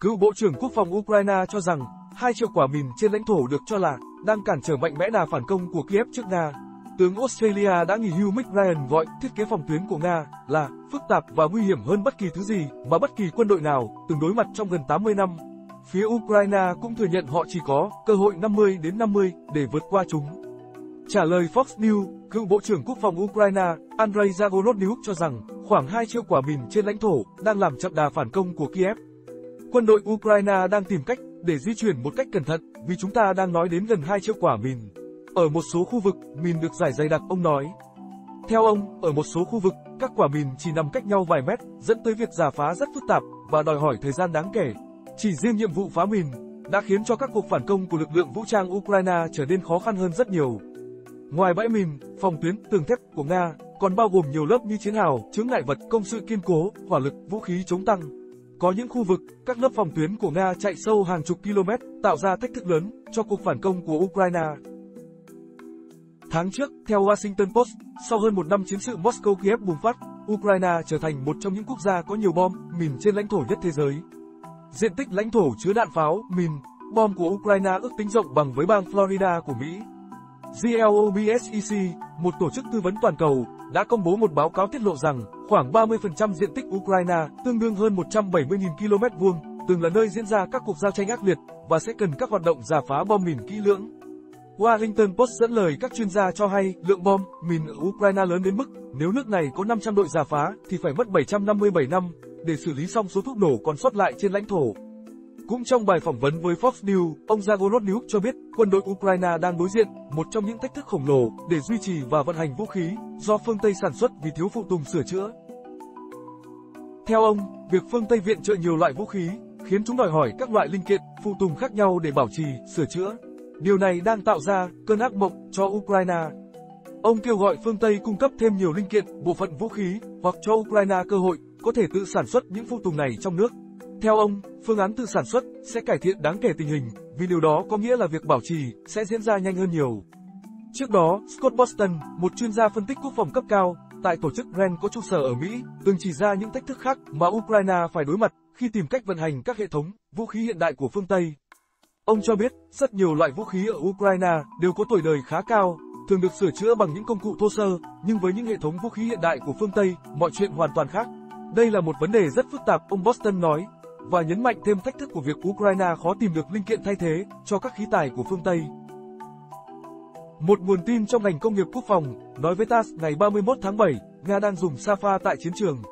cựu Bộ trưởng Quốc phòng Ukraine cho rằng hai triệu quả mìn trên lãnh thổ được cho là đang cản trở mạnh mẽ đà phản công của Kiev trước Nga. Tướng Australia đã nghỉ hưu Mick Ryan gọi thiết kế phòng tuyến của Nga là phức tạp và nguy hiểm hơn bất kỳ thứ gì mà bất kỳ quân đội nào từng đối mặt trong gần 80 năm. Phía Ukraine cũng thừa nhận họ chỉ có cơ hội 50 đến 50 để vượt qua chúng. Trả lời Fox News, cựu Bộ trưởng Quốc phòng Ukraine Andrei Zagorodnyuk cho rằng khoảng 2 triệu quả mìn trên lãnh thổ đang làm chậm đà phản công của Kiev. Quân đội Ukraine đang tìm cách để di chuyển một cách cẩn thận vì chúng ta đang nói đến gần 2 triệu quả mìn. Ở một số khu vực, mìn được giải dày đặc, ông nói. Theo ông, ở một số khu vực, các quả mìn chỉ nằm cách nhau vài mét, dẫn tới việc giả phá rất phức tạp và đòi hỏi thời gian đáng kể. Chỉ riêng nhiệm vụ phá mìn đã khiến cho các cuộc phản công của lực lượng vũ trang Ukraine trở nên khó khăn hơn rất nhiều. Ngoài bãi mìn, phòng tuyến, tường thép của Nga còn bao gồm nhiều lớp như chiến hào, chướng ngại vật, công sự kiên cố, hỏa lực, vũ khí chống tăng. Có những khu vực, các lớp phòng tuyến của Nga chạy sâu hàng chục km, tạo ra thách thức lớn cho cuộc phản công của Ukraine. Tháng trước, theo Washington Post, sau hơn một năm chiến sự Moscow-Kiev bùng phát, Ukraine trở thành một trong những quốc gia có nhiều bom, mìn trên lãnh thổ nhất thế giới. Diện tích lãnh thổ chứa đạn pháo, mìn, bom của Ukraine ước tính rộng bằng với bang Florida của Mỹ. GLOBSEC, một tổ chức tư vấn toàn cầu, đã công bố một báo cáo tiết lộ rằng khoảng 30% diện tích Ukraine, tương đương hơn 170.000 km vuông, từng là nơi diễn ra các cuộc giao tranh ác liệt và sẽ cần các hoạt động giả phá bom mìn kỹ lưỡng. Washington Post dẫn lời các chuyên gia cho hay lượng bom, mìn ở Ukraine lớn đến mức nếu nước này có 500 đội giả phá thì phải mất 757 năm để xử lý xong số thuốc nổ còn sót lại trên lãnh thổ. Cũng trong bài phỏng vấn với Fox News, ông Zagorodnyuk cho biết quân đội Ukraine đang đối diện một trong những thách thức khổng lồ để duy trì và vận hành vũ khí do phương Tây sản xuất vì thiếu phụ tùng sửa chữa. Theo ông, việc phương Tây viện trợ nhiều loại vũ khí khiến chúng đòi hỏi các loại linh kiện, phụ tùng khác nhau để bảo trì, sửa chữa. Điều này đang tạo ra cơn ác mộng cho Ukraine. Ông kêu gọi phương Tây cung cấp thêm nhiều linh kiện, bộ phận vũ khí hoặc cho Ukraine cơ hội có thể tự sản xuất những phụ tùng này trong nước. Theo ông, phương án tự sản xuất sẽ cải thiện đáng kể tình hình, vì điều đó có nghĩa là việc bảo trì sẽ diễn ra nhanh hơn nhiều. Trước đó, Scott Boston, một chuyên gia phân tích quốc phòng cấp cao tại tổ chức RAND có trụ sở ở Mỹ, từng chỉ ra những thách thức khác mà Ukraine phải đối mặt khi tìm cách vận hành các hệ thống vũ khí hiện đại của phương Tây. Ông cho biết, rất nhiều loại vũ khí ở Ukraine đều có tuổi đời khá cao, thường được sửa chữa bằng những công cụ thô sơ, nhưng với những hệ thống vũ khí hiện đại của phương Tây, mọi chuyện hoàn toàn khác. Đây là một vấn đề rất phức tạp, ông Boston nói, và nhấn mạnh thêm thách thức của việc Ukraine khó tìm được linh kiện thay thế cho các khí tài của phương Tây. Một nguồn tin trong ngành công nghiệp quốc phòng nói với TASS ngày 31 tháng 7, Nga đang dùng Safa tại chiến trường.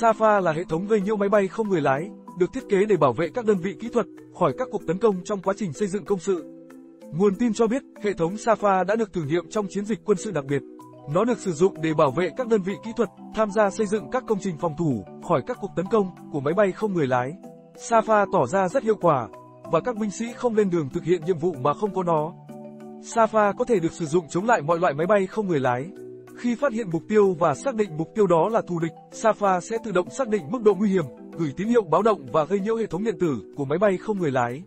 Safa là hệ thống gây nhiễu máy bay không người lái, được thiết kế để bảo vệ các đơn vị kỹ thuật khỏi các cuộc tấn công trong quá trình xây dựng công sự. Nguồn tin cho biết, hệ thống Safa đã được thử nghiệm trong chiến dịch quân sự đặc biệt. Nó được sử dụng để bảo vệ các đơn vị kỹ thuật tham gia xây dựng các công trình phòng thủ khỏi các cuộc tấn công của máy bay không người lái. Safa tỏ ra rất hiệu quả, và các binh sĩ không lên đường thực hiện nhiệm vụ mà không có nó. Safa có thể được sử dụng chống lại mọi loại máy bay không người lái. Khi phát hiện mục tiêu và xác định mục tiêu đó là thù địch, Safa sẽ tự động xác định mức độ nguy hiểm, gửi tín hiệu báo động và gây nhiễu hệ thống điện tử của máy bay không người lái.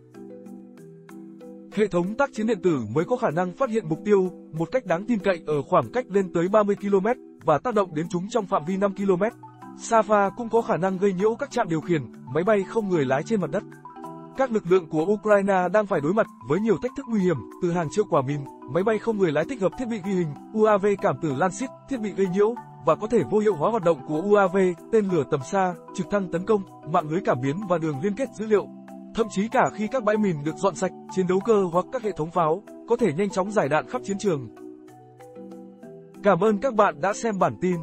Hệ thống tác chiến điện tử mới có khả năng phát hiện mục tiêu một cách đáng tin cậy ở khoảng cách lên tới 30 km và tác động đến chúng trong phạm vi 5 km. Safa cũng có khả năng gây nhiễu các trạm điều khiển, máy bay không người lái trên mặt đất. Các lực lượng của Ukraine đang phải đối mặt với nhiều thách thức nguy hiểm, từ hàng triệu quả mìn, máy bay không người lái tích hợp thiết bị ghi hình, UAV cảm tử Lancet, thiết bị gây nhiễu và có thể vô hiệu hóa hoạt động của UAV, tên lửa tầm xa, trực thăng tấn công, mạng lưới cảm biến và đường liên kết dữ liệu. Thậm chí cả khi các bãi mìn được dọn sạch, chiến đấu cơ hoặc các hệ thống pháo có thể nhanh chóng giải đạn khắp chiến trường. Cảm ơn các bạn đã xem bản tin.